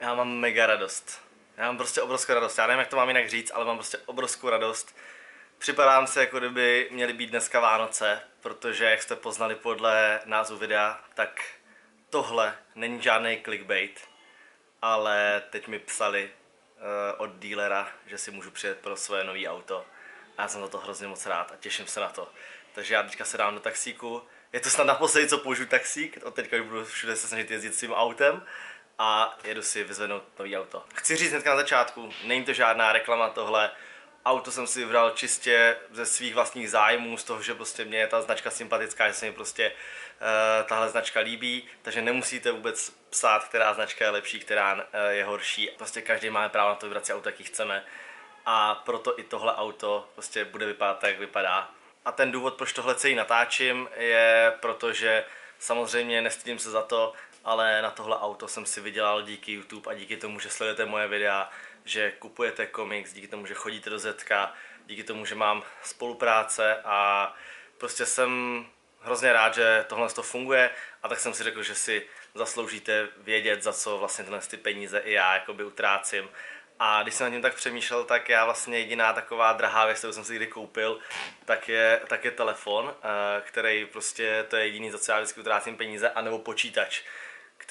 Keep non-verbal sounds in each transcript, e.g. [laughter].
Já mám mega radost. Já mám prostě obrovskou radost. Já nevím, jak to mám jinak říct, ale mám prostě obrovskou radost. Připadám se, jako kdyby měly být dneska Vánoce, protože, jak jste poznali podle názvu videa, tak tohle není žádný clickbait, ale teď mi psali uh, od dílera, že si můžu přijet pro svoje nové auto. A já jsem za to hrozně moc rád a těším se na to. Takže já teďka se dám do taxíku. Je to snad naposledy, co použiju taxík. Od teďka už budu všude se snažit jezdit svým autem a jedu si vyzvednout nový auto. Chci říct hnedka na začátku, není to žádná reklama tohle, auto jsem si vybral čistě ze svých vlastních zájmů, z toho, že prostě mě je ta značka sympatická, že se mi prostě uh, tahle značka líbí, takže nemusíte vůbec psát, která značka je lepší, která uh, je horší. Prostě každý má právo na to vybrat si auto, jaký chceme a proto i tohle auto prostě bude vypadat tak, jak vypadá. A ten důvod, proč tohle celý natáčím, je proto, že samozřejmě nestydím se za to, ale na tohle auto jsem si vydělal díky YouTube a díky tomu, že sledujete moje videa, že kupujete komiks, díky tomu, že chodíte do Zetka, díky tomu, že mám spolupráce a prostě jsem hrozně rád, že tohle to funguje a tak jsem si řekl, že si zasloužíte vědět, za co vlastně tyhle ty peníze i já jakoby utrácím. A když jsem nad tím tak přemýšlel, tak já vlastně jediná taková drahá věc, kterou jsem si kdy koupil, tak je, tak je telefon, eh, který prostě, to je jediný, za co já vždycky utrácím peníze, anebo počítač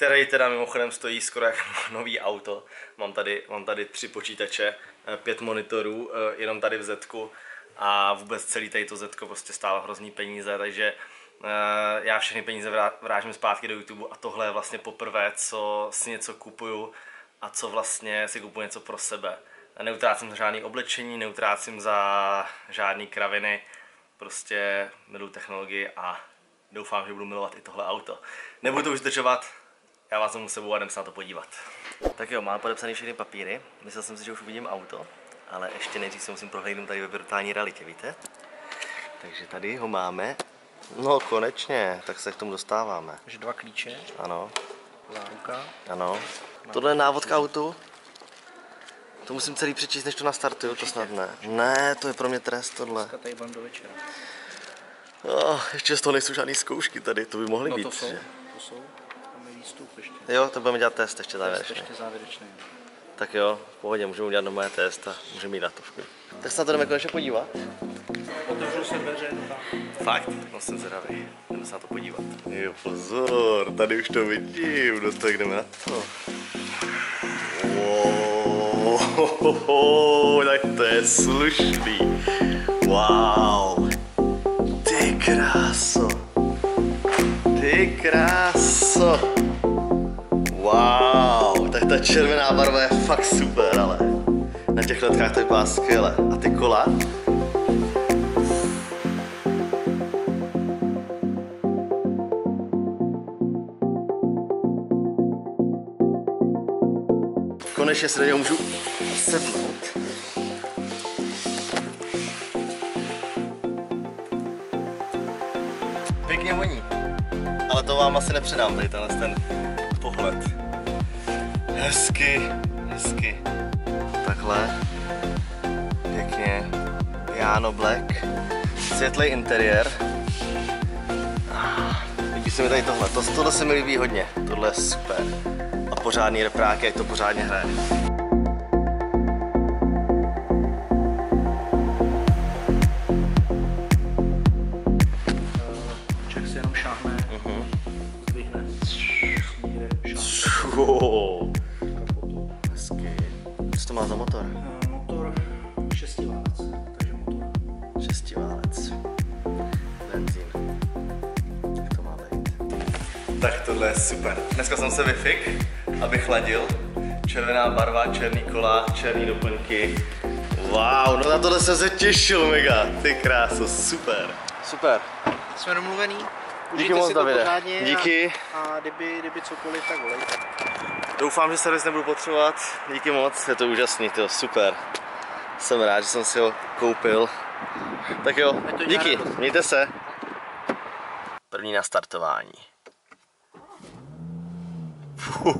který teda mimochodem stojí skoro jako [laughs] nový auto. Mám tady, mám tady tři počítače, eh, pět monitorů, eh, jenom tady v Zetku a vůbec celý tady to Zetko prostě stálo hrozný peníze, takže eh, já všechny peníze vrážím zpátky do YouTube a tohle je vlastně poprvé, co si něco kupuju a co vlastně si kupuju něco pro sebe. Neutrácím za žádný oblečení, neutrácím za žádný kraviny, prostě miluji technologii a doufám, že budu milovat i tohle auto. Nebudu to už zdržovat, já vás mu sebou a jdem se na to podívat. Tak jo, mám podepsaný všechny papíry. Myslel jsem si, že už uvidím auto, ale ještě nejdřív se musím prohlídnout tady ve virtuální realitě, víte? Takže tady ho máme. No konečně, tak se k tomu dostáváme. Takže dva klíče. Ano. Záruka. Ano. Tohle je návod k autu. To musím celý přečíst, než to nastartuju, to snad ne. Ne, to je pro mě trest tohle. Dneska tady budem do večera. Oh, ještě z toho nejsou žádné zkoušky tady, to by mohly No být. to jsou, že? to jsou. Výstup ještě. Jo, to budeme dělat test ještě Test závěrečně. ještě závěrečný. Tak jo, v pohodě, můžeme udělat doma test a můžeme jít datovku. Tak se na to jdeme konečně podívat. Otevřu se dveře. Fakt? No jsem zvědavý. Jdeme se na to podívat. Jo, pozor, tady už to vidím. No tak jdeme na to. Wow, tak to je slušný. Wow. Ty kráso. Ty kráso. Wow, tak ta červená barva je fakt super, ale na těch letkách to vypadá skvěle. A ty kola? Konečně se do něho můžu sednout. Pěkně voní. Ale to vám asi nepředám, tady tenhle ten pohled. Hezky, hezky. Takhle. Pěkně. Piano Black. Světlý interiér. Ah, Líbí se mi tady tohle. To, tohle se mi líbí hodně. Tohle je super. A pořádný reprák, jak to pořádně hraje. Wow. Kapotu. Hezky. Co to má za motor? Eh, Motor šestiválec, takže motor. Šestiválec. Benzín. Jak to má být? Tak tohle je super. Dneska jsem se vyfik, aby chladil. Červená barva, černý kola, černý doplňky. Wow, no na tohle jsem se těšil mega. Ty kráso, super. Super. Jsme domluvený. Díky moc, Davide. Díky. A, a kdyby, kdyby cokoliv, tak volejte. Doufám, že servis nebudu potřebovat. Díky moc, je to úžasný, to super. Jsem rád, že jsem si ho koupil. Tak jo, díky, mějte se. První nastartování. [laughs]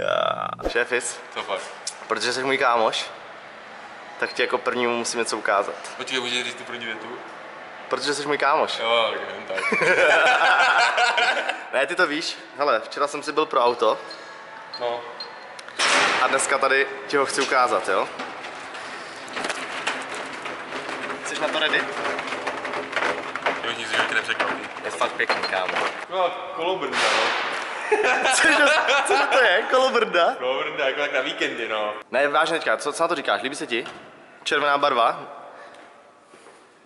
Já. Šéfis, Co pak? protože jsi můj kámoš, tak ti jako prvnímu musím něco ukázat. Počkej, můžeš říct tu první větu? Protože jsi můj kámoš. Jo, jen tak. [laughs] Ne, ty to víš. Hele, včera jsem si byl pro auto No. a dneska tady ti ho chci ukázat, jo? Jsi na to ready? Jo, nic životě nepřekvapí. Je fakt pěkný, kámo. No, kolobrnda, [laughs] no. Cože, co to je? Kolobrda? Kolobrnda, jako tak na víkendy, no. Ne, vážně teďka, co, co na to říkáš? Líbí se ti? Červená barva?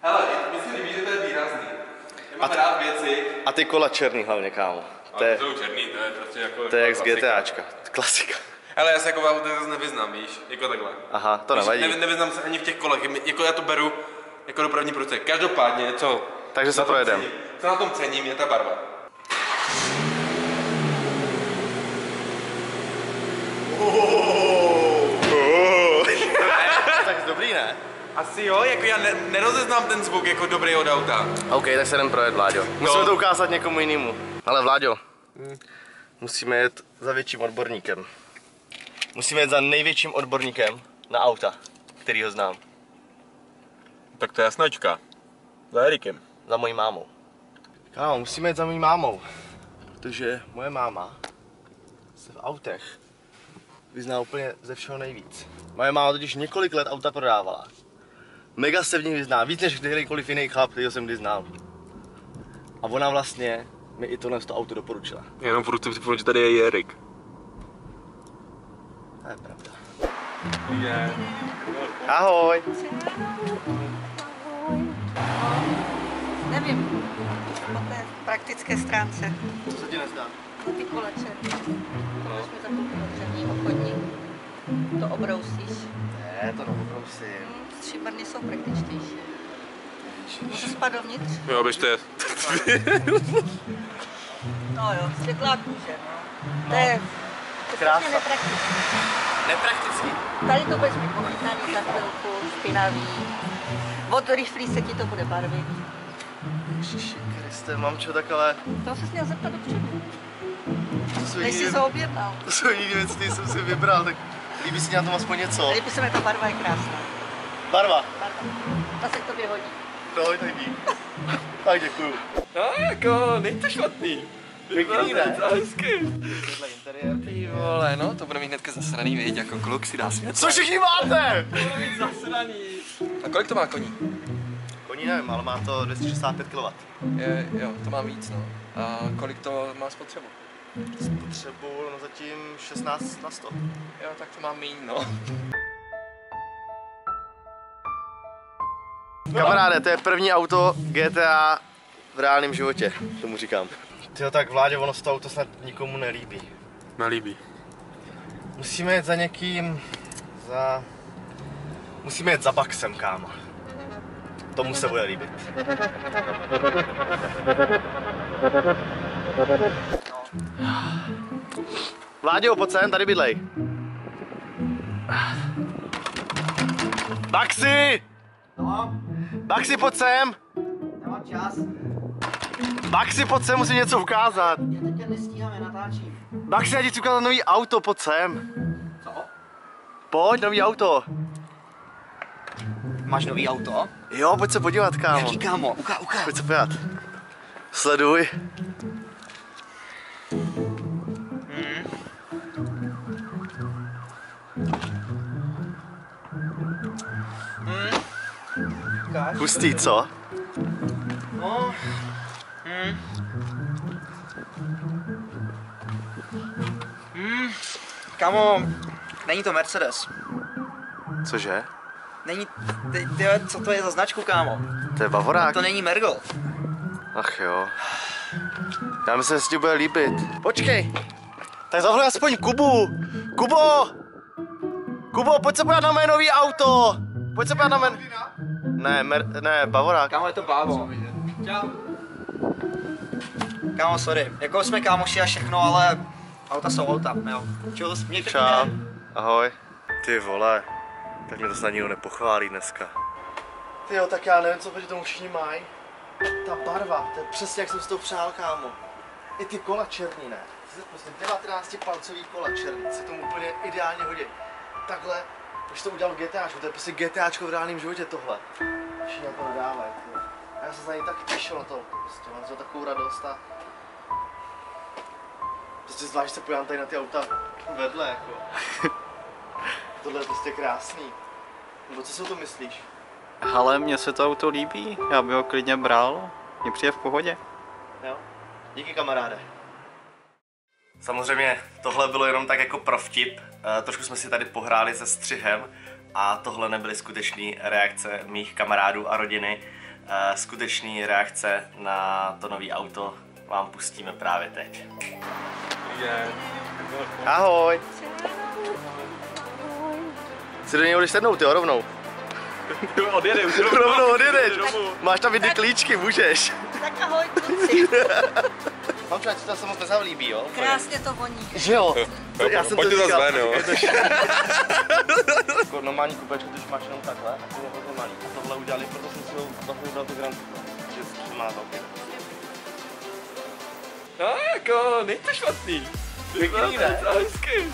Hele, mi se líbí, že to je výrazný. Já mám rád věci. A ty kola černý hlavně, kámo. To To je, jsou černý, to je prostě jako... to je jak z klasika. GTAčka. Klasika. Ale já se jako v autech zase nevyznám, víš? Jako takhle. Aha, to Víš, nevadí. Ne, nevyznám se ani v těch kolech, jako já to beru jako dopravní prostředek. Každopádně, co? Takže se na tom projedem. cením- Co na tom cením, je ta barva. tak dobrý, ne? Asi jo, jako já ne, nerozeznám ten zvuk jako dobrý od auta. OK, tak se jdem projet, Vláďo. Musíme to ukázat někomu jinému. Ale Vláďo, musíme jet za větším odborníkem. Musíme jet za největším odborníkem na auta, který ho znám. Tak to je jasnačka. Za Erikem. Za mojí mámou. Kámo, musíme jít za mojí mámou. Protože moje máma se v autech vyzná úplně ze všeho nejvíc. Moje máma totiž několik let auta prodávala. Mega se v nich vyzná, víc než kterýkoliv jiný chlap, kterýho jsem kdy znal. A ona vlastně mi i tohle to auto doporučila. Jenom furt si připomínám, že tady je Erik. To je pravda. Je. Ahoj. Nevím, po té praktické stránce. Co se ti nezdá? Ty koleče. Máš mi zakoupit dřevní obchodník. To obrousíš. Ne, to neobrousím. Hm, Stříbrný jsou praktičtější. Můžu spát dovnitř? Jo, běžte. [laughs] No jo, světlá kůže, no. To je to je Krása. strašně nepraktické. Nepraktický. Tady to budeš mít pochytaný za chvilku, špinavý. Od riflí se ti to bude barvit. Ježiši Kriste, mamčo, tak ale To se měl zeptat dopředu, než jsi se objednal. to jsou jiný věci, které jsem si vybral, tak líbí se ti na tom aspoň něco. Líbí se mi ta barva, je krásná. Barva. Barva. Ta se k tobě hodí. No, tak dík. Tak děkuju. No, jako, není to špatný. Pěkný, ne? To je hezky. Tohle interiér. Ty vole, no, to bude mít hnedka zasraný, viď, jako kluk si dá si něco. Co všichni máte? zasraný. A kolik to má koní? Koní nevím, ale má to 265 kW. Je, jo, to má víc, no. A kolik to má spotřebu? Spotřebu no zatím 16 na 100. Jo, tak to má míň, no. Kamaráde, to je první auto GTA v reálném životě, tomu říkám. Tyjo, tak vládě, ono se to auto snad nikomu nelíbí. Nelíbí. Musíme jet za někým, za... Musíme jet za Baxem, kámo. Tomu se bude líbit. Vláďo, pojď sem, tady bydlej. Baxi! Baxi, pojď sem! nemám čas. Baxi, pojď sem, musím něco ukázat. Já teď nestíhám, já natáčím. Baxi, já ti chci ukázat nový auto, pojď sem. Co? Pojď, nový auto. Máš nový auto? Jo, pojď se podívat, kámo. Jaký kámo? Uká, uká. Pojď se podívat. Sleduj. Hustý, co? No. Hmm. Hmm. Kámo, není to Mercedes. Cože? Není, ty, ty, co to je za značku, kámo? To je Bavorák? To není Mergel. Ach jo. Já myslím, že se ti bude líbit. Počkej. Tak zavolej aspoň Kubu. Kubo! Kubo, pojď se podívat na mé nový auto. Pojď se podívat na mé... Ne, mer... ne, Bavorák. Kámo, je to Bávo. Čau. Kámo, sorry. Jako jsme kámoši a všechno, ale auta jsou auta, jo. Čus, měj pěkný Čau. den. Ahoj. Ty vole, tak mě to snad nikdo nepochválí dneska. Ty jo, tak já nevím, co proti tomu všichni mají. Ta barva, to je přesně jak jsem si to přál, kámo. I ty kola černý, ne? Prostě 19 palcový kola černý, se tomu úplně ideálně hodí. Takhle, když to udělal GTAčko, to je prostě GTAčko v reálném životě tohle. Všichni na to nadávají. ty jo. Já se za něj tak těšil na to. Prostě mám to takovou radost a... Prostě zvlášť se podívám tady na ty auta vedle, jako. [laughs] Tohle je prostě krásný. Nebo co si o to myslíš? Ale mně se to auto líbí, já bych ho klidně bral, mě přijde v pohodě. Jo? Díky kamaráde. Samozřejmě tohle bylo jenom tak jako pro vtip. Eh, Trošku jsme si tady pohráli se střihem a tohle nebyly skutečné reakce mých kamarádů a rodiny. Eh, Skutečné reakce na to nový auto vám pustíme právě teď. Ahoj! Si do něj budeš sednout, jo, rovnou. [laughs] Odjede, už [laughs] Rovnou odjedeš. Máš tam vidy klíčky, můžeš. Tak ahoj, kluci. [laughs] Člověk, co se moc jo? Krásně to voní. Že jo? Já jsem to Pojďte zase říkal. ven, jo. [laughs] Jako [laughs] normální kupečku, když máš jenom takhle, tak je hodně malý. A tohle udělali, proto jsem si ho vlastně dal tu Grand že má velký. No, jako, není to špatný. Pěkný, ne? To je hezky.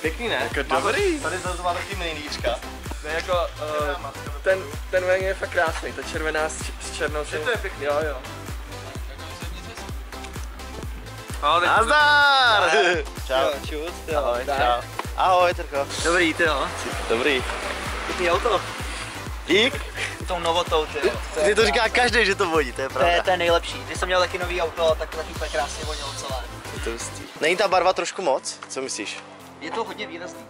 Pěkný, ne? Jako to- dobrý. Tady to má taky minilíčka. Ne, jako, uh, ten, ten ven je fakt krásný, ta červená s, s černou. Že to je pěkný. Jo, jo. No, teď Nazdar! Čau. čus, Ahoj, čau. Ahoj, Trko. Dobrý, ty jo. Dobrý. Pěkný auto. Dík. Tou novotou, ty jo. Ty to říká každý, že to vodí, to je To je, pravda. to je nejlepší. Když jsem měl taky nový auto, tak taky úplně krásně vonilo celé. Je to hustý. Není ta barva trošku moc? Co myslíš? Je to hodně výrazný.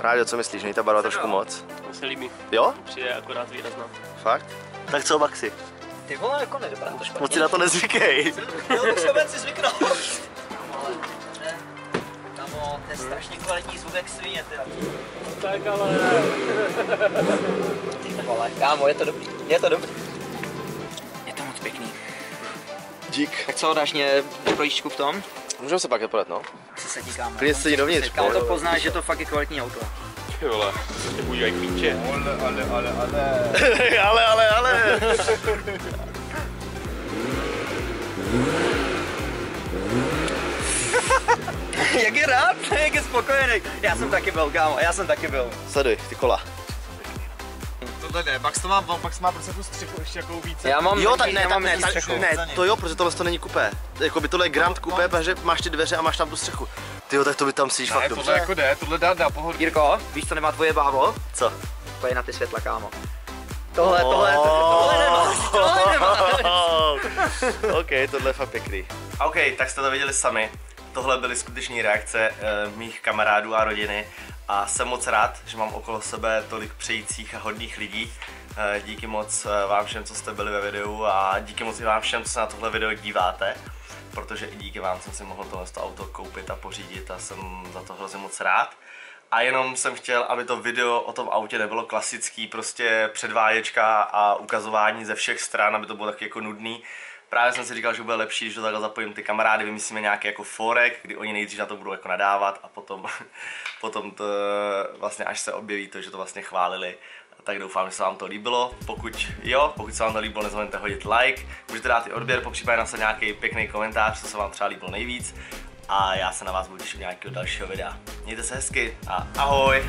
Rádio, co myslíš? Není ta barva trošku moc? Mně se líbí, Jo? přijde akorát výrazná. Fakt? Tak co, Maxi? Ty vole, jako nedopadá to špatně. Moc si na to nezvykej. Jo, musíme si zvyknout. Kamo, to je strašně kvalitní zvuk jak svině, ty. Tak ale... Ty vole, kámo, je to dobrý. Je to dobrý. Je to moc pěkný. Dík. Tak co, dáš mě projížďku v tom? Můžeme se pak podat, no? Si sedí, kámo. Klidně sedí dovnitř. Kámo, to poznáš, že to fakt je kvalitní auto. Ty vole, se tě používají klíče. ale, ale, ale. [laughs] [laughs] jak je rád, [laughs] jak je spokojený. Já jsem taky byl, kámo, já jsem taky byl. Sleduj, ty kola. Tohle ne, Max to má, Max má prostě tu střechu ještě jakou více. Já mám Jo, tak ne, tak ne, tak, ne, to jo, protože tohle to není kupé. Jako by tohle je Grand kupé, protože máš ty dveře a máš tam tu střechu. Ty jo, tak to by tam sedíš fakt Ne, tohle dobře. jako jde, tohle dá, dá pohodu. Jirko, víš, co nemá tvoje bábo? Co? Pojď na ty světla, kámo. Tohle, tohle, tohle nemáš, tohle nemáš. [laughs] OK, tohle je fakt pěkný. OK, tak jste to viděli sami. Tohle byly skutečné reakce e, mých kamarádů a rodiny a jsem moc rád, že mám okolo sebe tolik přejících a hodných lidí. E, díky moc e, vám všem, co jste byli ve videu a díky moc i vám všem, co se na tohle video díváte, protože i díky vám jsem si mohl tohle auto koupit a pořídit a jsem za to hrozně moc rád. A jenom jsem chtěl, aby to video o tom autě nebylo klasický, prostě předváječka a ukazování ze všech stran, aby to bylo taky jako nudný. Právě jsem si říkal, že bude lepší, když do takhle zapojím ty kamarády, vymyslíme nějaký jako forek, kdy oni nejdřív na to budou jako nadávat a potom, [laughs] potom to vlastně až se objeví to, že to vlastně chválili. Tak doufám, že se vám to líbilo. Pokud jo, pokud se vám to líbilo, nezapomeňte hodit like, můžete dát i odběr, popřípadě napsat nějaký pěkný komentář, co se vám třeba líbilo nejvíc. A já se na vás budu těšit nějakého dalšího videa. Mějte se hezky a ahoj!